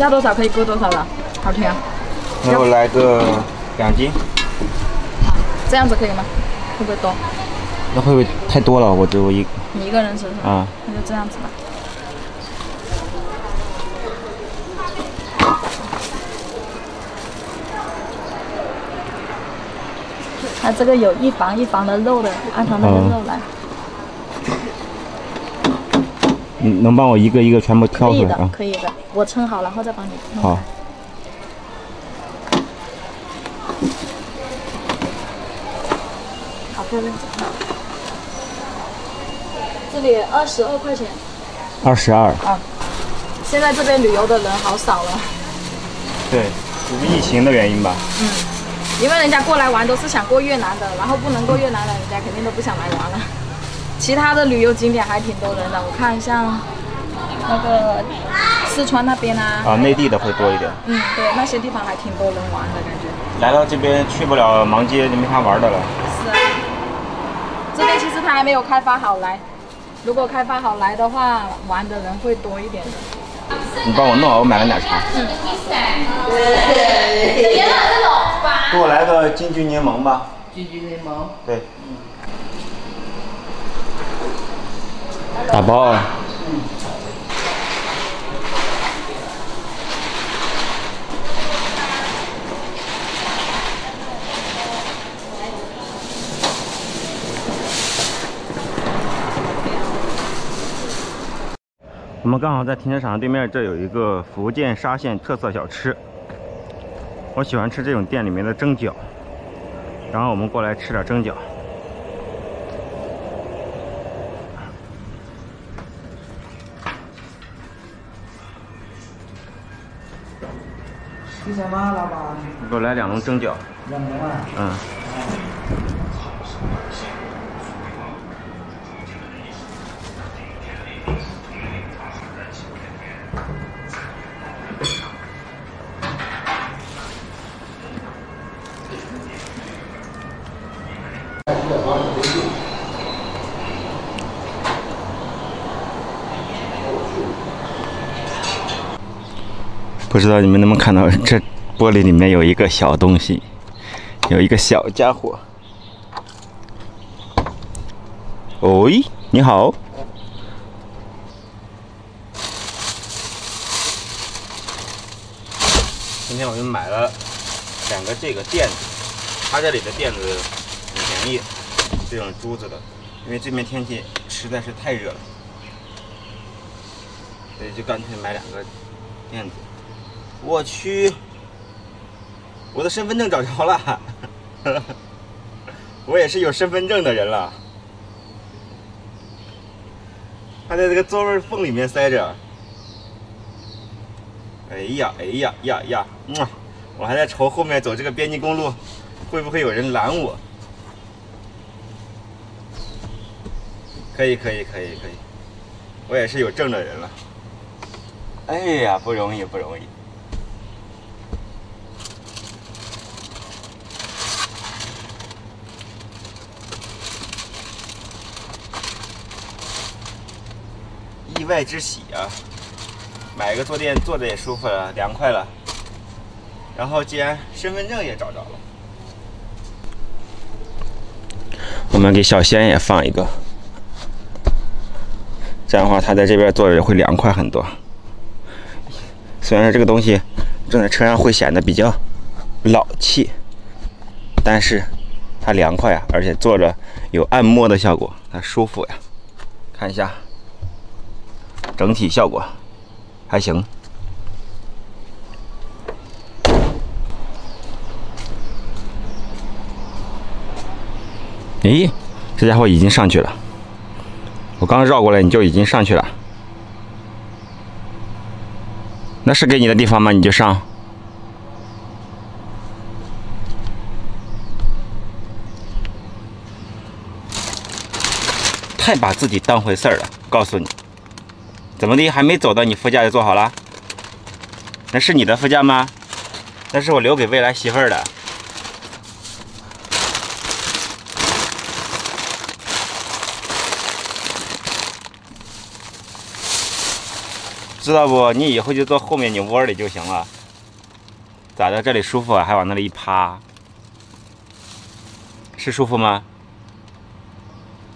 要多少可以割多少了，好甜啊！那我来个两斤，这样子可以吗？会不会多？那会不会太多了？我只有一你一个人吃是吧？啊，那就这样子吧。它这个有一房一房的肉的，按照那个肉来。你能帮我一个一个全部挑可以的出来啊，？可以的，我称好然后再帮你弄好开。好漂亮！这里二十二块钱二十二。啊。现在这边旅游的人好少了，对，就是疫情的原因吧。嗯因为人家过来玩都是想过越南的，然后不能过越南的，人家肯定都不想来玩了。其他的旅游景点还挺多人的，我看像那个四川那边啊，啊，内地的会多一点。嗯，对，那些地方还挺多人玩的感觉。来到这边去不了芒街，就没啥玩的了。是啊，这边其实它还没有开发好来，如果开发好来的话，玩的人会多一点的。你帮我弄，我买了奶茶。给我来个金桔柠檬吧。金桔柠檬，对。打包啊。我们刚好在停车场对面，这有一个福建沙县特色小吃。我喜欢吃这种店里面的蒸饺，然后我们过来吃点蒸饺。吃什么，老板？给我来两笼蒸饺。两笼啊？嗯。不知道你们能不能看到，这玻璃里面有一个小东西，有一个小家伙。喂，你好。今天我们买了两个这个垫子，它这里的垫子很便宜，这种珠子的，因为这边天气实在是太热了，所以就干脆买两个垫子。我去，我的身份证找着了，我也是有身份证的人了。还在这个座位缝里面塞着。哎呀，哎呀呀呀，嗯，我还在愁后面走这个边境公路会不会有人拦我。可以，可以，可以，可以，我也是有证的人了。哎呀，不容易，不容易。意外之喜啊！买个坐垫坐着也舒服了，凉快了。然后既然身份证也找着了，我们给小仙也放一个，这样的话他在这边坐着也会凉快很多。虽然说这个东西正在车上会显得比较老气，但是它凉快啊，而且坐着有按摩的效果，它舒服呀。看一下。整体效果还行。咦，这家伙已经上去了。我刚绕过来，你就已经上去了。那是给你的地方吗？你就上。太把自己当回事儿了，告诉你。怎么的？还没走到你副驾就坐好了？那是你的副驾吗？那是我留给未来媳妇儿的。知道不？你以后就坐后面你窝里就行了。咋的？这里舒服？还往那里一趴，是舒服吗？